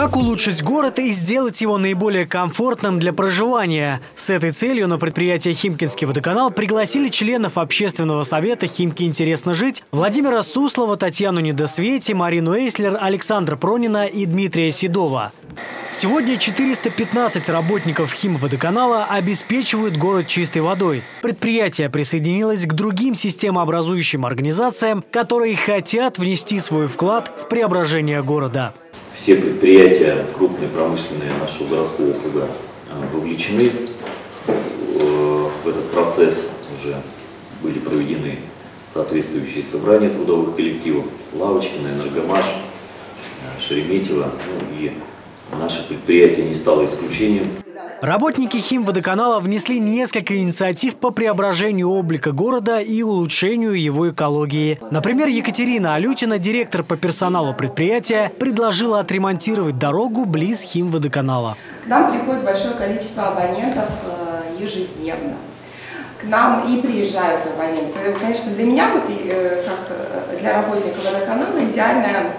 Как улучшить город и сделать его наиболее комфортным для проживания? С этой целью на предприятие «Химкинский водоканал» пригласили членов общественного совета «Химки интересно жить» Владимира Суслова, Татьяну Недосвети, Марину Эйслер, Александра Пронина и Дмитрия Седова. Сегодня 415 работников химводоканала обеспечивают город чистой водой. Предприятие присоединилось к другим системообразующим организациям, которые хотят внести свой вклад в преображение города все предприятия крупные промышленные нашего городского округа э, вовлечены э, в этот процесс. Уже были проведены соответствующие собрания трудовых коллективов Лавочкина, Энергомаш, э, Шереметьево. Ну и наше предприятие не стало исключением. Работники химводоканала внесли несколько инициатив по преображению облика города и улучшению его экологии. Например, Екатерина Алютина, директор по персоналу предприятия, предложила отремонтировать дорогу близ химводоканала. К нам приходит большое количество абонентов э, ежедневно. К нам и приезжают абоненты. Конечно, для меня, вот, э, как э, для работника водоканала, идеально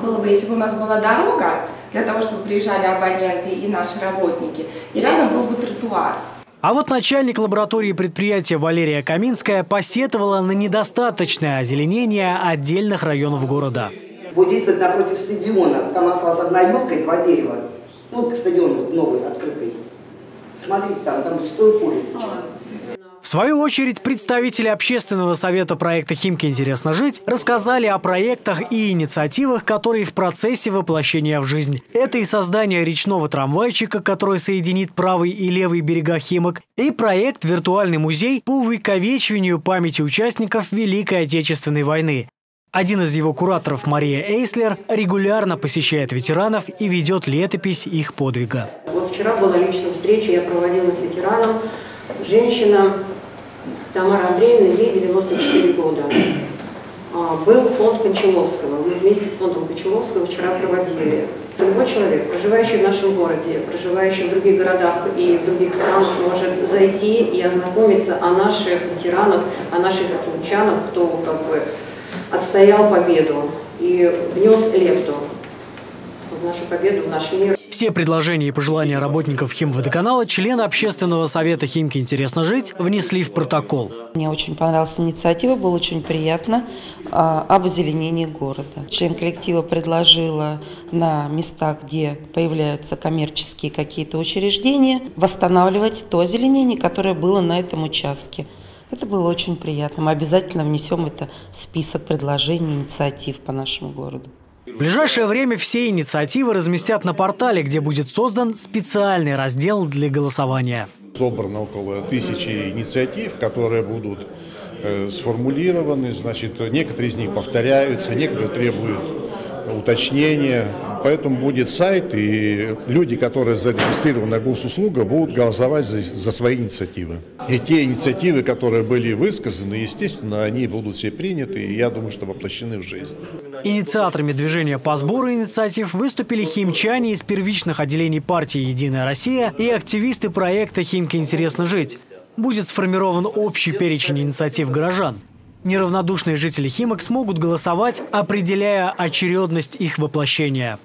было бы, если бы у нас была дорога, для того, чтобы приезжали абоненты и наши работники. И рядом был бы тротуар. А вот начальник лаборатории предприятия Валерия Каминская посетовала на недостаточное озеленение отдельных районов города. Вот здесь вот напротив стадиона, там осталась одна елка и два дерева. Ну, вот стадион вот новый, открытый. Смотрите, там, там пустое поле сейчас. В свою очередь, представители общественного совета проекта «Химки интересно жить» рассказали о проектах и инициативах, которые в процессе воплощения в жизнь. Это и создание речного трамвайчика, который соединит правый и левый берега Химок, и проект «Виртуальный музей» по увековечиванию памяти участников Великой Отечественной войны. Один из его кураторов, Мария Эйслер, регулярно посещает ветеранов и ведет летопись их подвига. Вот вчера была личная встреча, я проводила с ветераном. Женщина Тамара Андреевна, ей 94 года. А, был фонд Кончаловского. Мы вместе с фондом Кончаловского вчера проводили. Любой человек, проживающий в нашем городе, проживающий в других городах и в других странах, может зайти и ознакомиться о наших ветеранах, о наших атумчанах, кто как бы отстоял победу и внес лепту в нашу победу, в наш мир. Все предложения и пожелания работников химводоканала члены общественного совета «Химки интересно жить» внесли в протокол. Мне очень понравилась инициатива, было очень приятно а, об озеленении города. Член коллектива предложила на местах, где появляются коммерческие какие-то учреждения, восстанавливать то озеленение, которое было на этом участке. Это было очень приятно. Мы обязательно внесем это в список предложений, инициатив по нашему городу. В ближайшее время все инициативы разместят на портале, где будет создан специальный раздел для голосования. Собрано около тысячи инициатив, которые будут э, сформулированы. Значит, некоторые из них повторяются, некоторые требуют уточнения. Поэтому будет сайт, и люди, которые зарегистрированы на госуслуга, будут голосовать за, за свои инициативы. И те инициативы, которые были высказаны, естественно, они будут все приняты, и я думаю, что воплощены в жизнь. Инициаторами движения по сбору инициатив выступили химчане из первичных отделений партии «Единая Россия» и активисты проекта «Химки интересно жить». Будет сформирован общий перечень инициатив горожан. Неравнодушные жители Химок смогут голосовать, определяя очередность их воплощения.